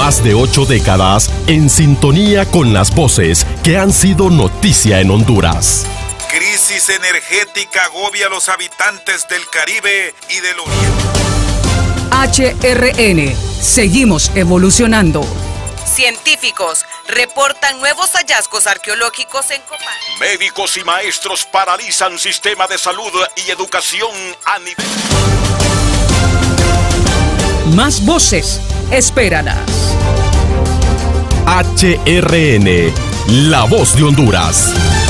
Más de ocho décadas en sintonía con las voces que han sido noticia en Honduras. Crisis energética agobia a los habitantes del Caribe y del Oriente. HRN. Seguimos evolucionando. Científicos reportan nuevos hallazgos arqueológicos en Copán. Médicos y maestros paralizan sistema de salud y educación a nivel. Más voces. Espéralas. HRN. La voz de Honduras.